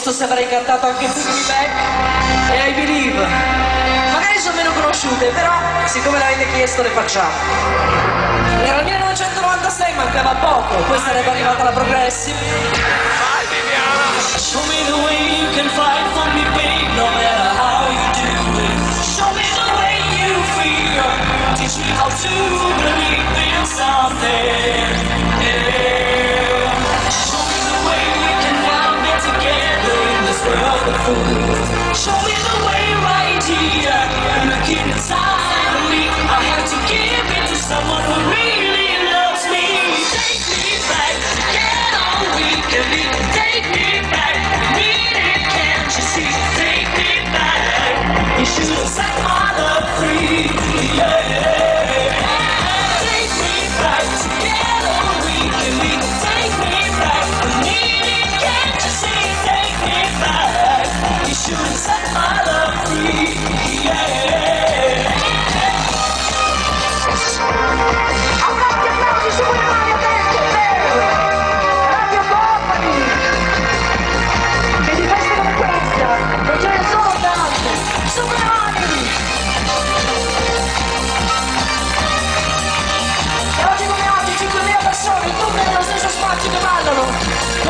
chiesto se avrei cantato anche Take Me Back e I Believe. Magari sono meno conosciute, però siccome l'avete chiesto le facciamo. Il 1996, mancava poco, poi sarebbe arrivata la Progressive.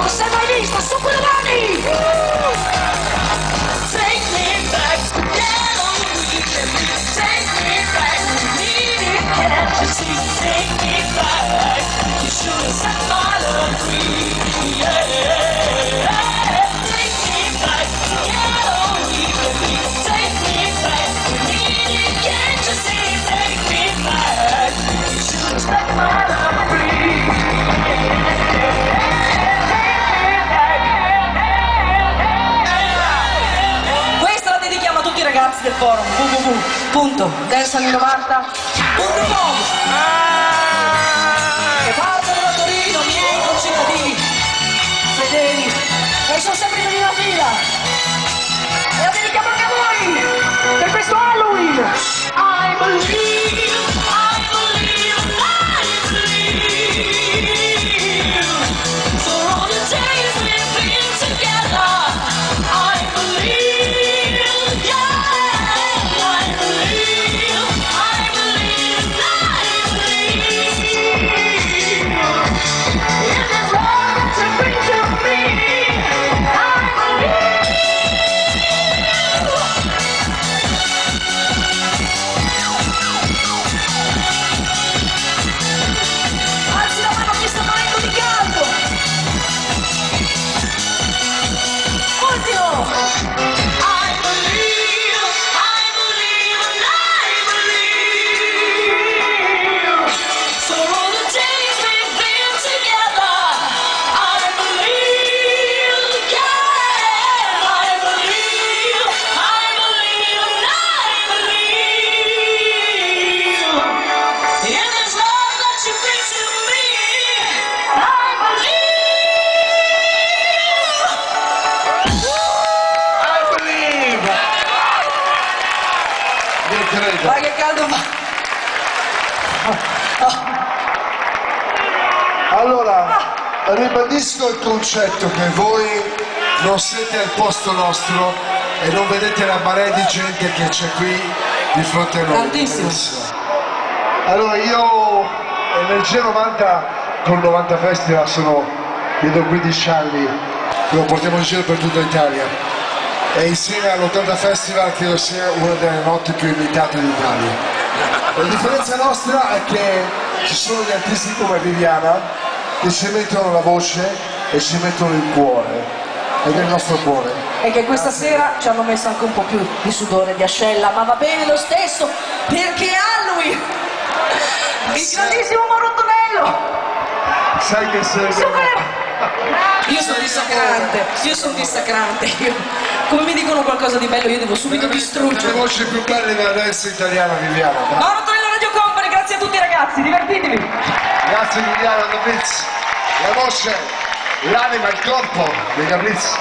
Non si è mai www.danceanni90.com che partono da Torino, miei concittadini. Fedeli. E sono sempre in prima fila credo. vai che caldo fa Allora, ribadisco il concetto che voi non siete al posto nostro e non vedete la marea di gente che c'è qui di fronte a noi. Tantissimo. Benissimo. Allora io Energia 90 con 90 Festival sono vedo 15 anni, lo portiamo in giro per tutta Italia e insieme all'80 Festival credo sia una delle notti più imitate d'Italia. La differenza nostra è che ci sono gli artisti come Viviana che ci mettono la voce e ci mettono il cuore ed è il nostro cuore. e che questa sera ci hanno messo anche un po' più di sudore di ascella, ma va bene lo stesso, perché è Halloween! Il grandissimo Marotonello! Sai che sei... Io sono dissacrante, io sono dissacrante, io- come mi dicono qualcosa di bello io devo subito Le distruggere. voci più belle della dance italiana Viviana. brava. Marotonello Radio Company, grazie a tutti ragazzi, divertitevi! Grazie Viviana Blitz. La voce, l'anima, il corpo dei Gablitz.